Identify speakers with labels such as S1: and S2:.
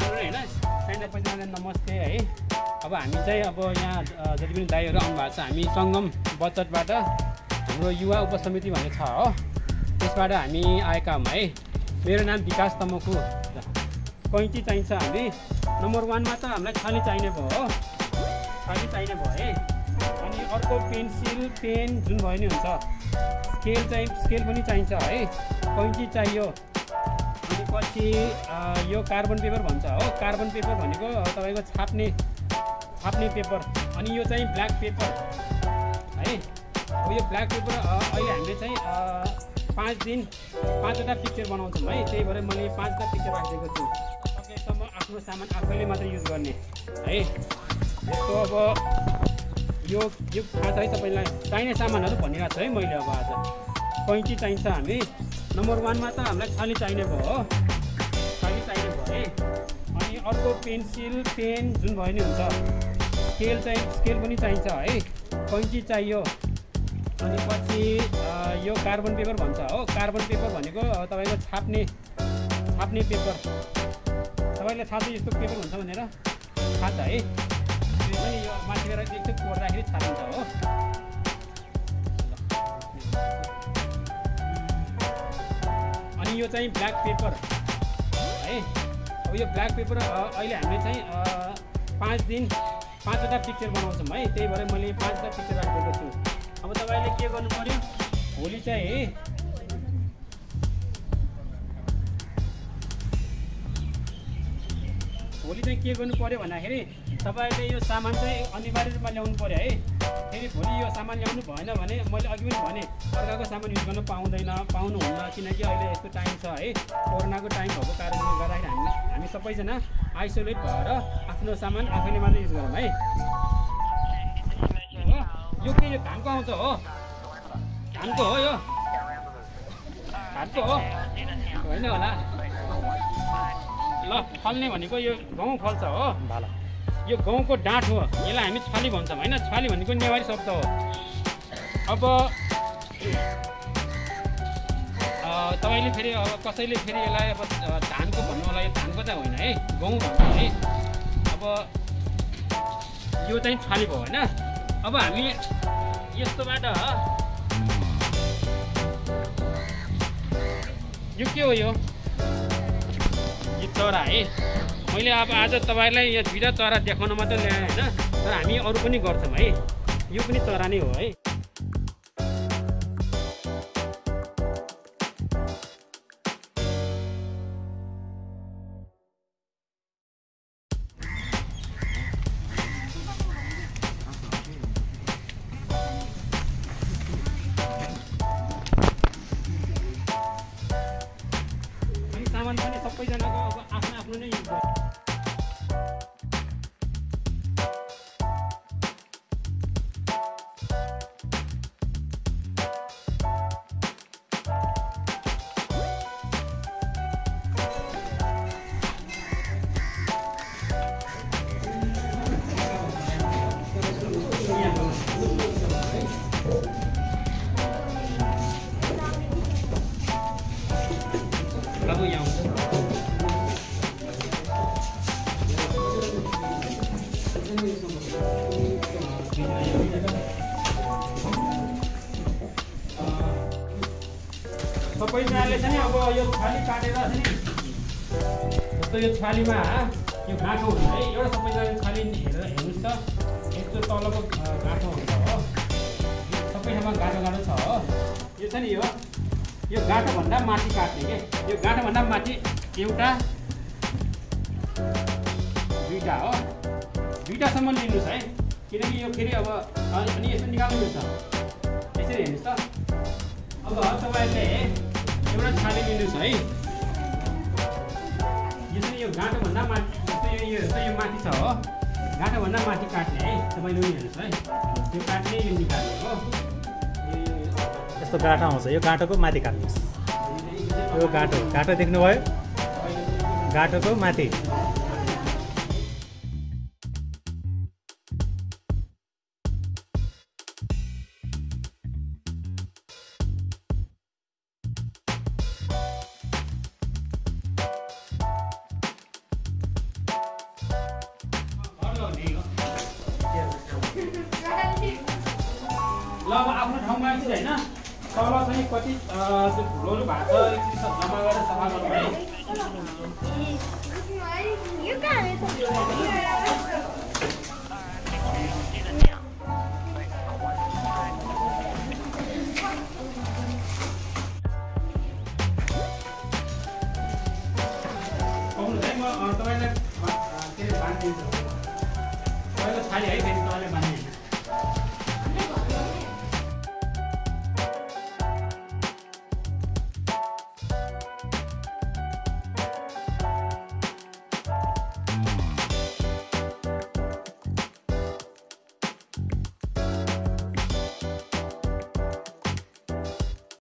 S1: होइन नमस्ते है अब हामी चाहिँ अब यहाँ जति पनि दाईहरू आउनु भएको छ हामी सङ्गम बचतबाट हाम्रो युवा उपसमिति भन्ने छ हो। त्यसबाट हामी आएका हौँ है। मेरो नाम विकास तमकु। कैँची चाहिन्छ हामी नम्बर वानमा त हामीलाई छली चाहिने भयो हो। छली चाहिने भयो है। अनि अर्को पेन्सिल पेन जुन भयो नि हुन्छ। स्केल चाहिँ स्केल पनि चाहिन्छ है। कैँची चाहियो। पछि यो कार्बन पेपर भन्छ हो। कार्बन पेपर भनेको तपाईँको छाप्ने छाप्ने पेपर। अनि यो चाहिँ ब्ल्याक पेपर। है? यो ब्ल्याक पेपर अहिले हामीले चाहिँ पाँच दिन पाँचवटा पिक्चर बनाउँछौँ है। त्यही भएर मैले पाँचवटा पिक्चर राखिदिएको छु। सकेसम्म आफ्नो सामान आफैले मात्र युज गर्ने है? यस्तो अब यो यो थाहा छ है तपाईँलाई चाहिने सामानहरू भनिरहेको छु है मैले अब आज। कैँची चाहिन्छ हामी। नम्बर वानमा त हामीलाई छाली चाहिने भयो हो। छाली चाहिने भयो है। अनि अर्को पेन्सिल पेन जुन भयो नि हुन्छ। स्केल चाहिँ स्केल पनि चाहिन्छ है। कैँची चाहियो। अनि पछि यो कार्बन पेपर भन्छ हो। कार्बन पेपर भनेको तपाईँको छाप्ने छाप्ने पेपर। तपाईँलाई थाहा छ यस्तो पेपर हुन्छ भनेर? थाहा छ है। त्यो पनि यो माथिबाट एकछिन कोर्दाखेरि यो चाहिँ ब्ल्याक पेपर है। अब यो ब्ल्याक पेपर अहिले हामीले चाहिँ पाँच दिन पाँचवटा पिक्चर बनाउँछौँ है। त्यही भएर मैले पाँचवटा पिक्चर राखिदिएको छु अब तपाईँले के गर्नु पऱ्यो भोलि चाहिँ है। भोलि चाहिँ के गर्नु पऱ्यो भन्दाखेरि तपाईँले यो सामान चाहिँ अनिवार्य रूपमा ल्याउनु पऱ्यो है। फेरि भोलि यो सामान ल्याउनु भएन भने मैले अघि पनि भने अर्काको सामान युज गर्न पाउँदैन पाउनुहुन्न किनकि अहिले यस्तो टाइम छ है। कोरोनाको टाइम भएको कारणले गर्दाखेरि हामी हामी सबैजना आइसोलेट भएर आफ्नो सामान आफैले मात्र युज गरौँ है? यो के यो धानको आउँछ हो? धानको हो यो? धानको हो? होइन होला। ल फल्ने भनेको यो गहुँ फल्छ हो।
S2: भाला।
S1: यो गहुँको डाँठ हो। यसलाई हामी छाली भन्छौँ होइन? छाली भनेको नेवारी शब्द हो। अब तपाईँले फेरि अब कसैले फेरि यसलाई अब धानको भन्नु होला यो धानको चाहिँ होइन है गहुँ भन्छ है। अब यो चाहिँ छाली भयो होइन? अब हामी यस्तोबाट यो के हो यो चरा है। मैले अब आज तपाईँलाई यो दुइटा चरा देखाउन मात्रै ल्याएँ होइन तर हामी अरू पनि गर्छौँ है। यो पनि चरा नै हो है। अब यहाँ सबैजनाले चाहिँ अब यो छाली काटेर चाहिँ जस्तो यो छालीमा यो गाँठो हुन्छ है एउटा सबैजनाले छाली हेरेर हेर्नुहोस् त। यस्तो तलको गाँठो हुन्छ हो। सबै ठाउँमा गाँठो गाँठो छ। हो यो छ नि यो यो गाँठोभन्दा माथि काट्ने के? यो गाँठोभन्दा माथि एउटा दुईवटा हो। दुईवटासम्म लिनुहोस् है। किनकि यो फेरि अब अनि यसो निकाल्नु मिल्छ यसरी हेर्नुहोस् त। अब तपाईँहरूले एउटा छाली लिनुहोस् है। यसरी यो गाँठोभन्दा माथि यो यो यो माथि छ हो। गाँठोभन्दा माथि काट्ने है। तपाईँले हेर्नुहोस् है। यो काट्ने यो निकाल्ने हो।
S2: यस्तो गाँठो आउँछ। यो गाँठोको माथि काट्नुहोस्। यो गाँठो। गाँठो देख्नुभयो? गाँठोको माथि।
S1: ल अब आफ्नो ठाउँमा एकछिन होइन? तल चाहिँ कति त्यो धुलोहरू भएको छ जम्मा गरेर सफा गर्नु है तपाईँलाई के अरे बाँधिदिन्छु तपाईँलाई थाली है फेरि तपाईँलाई बाँधिदिन्छु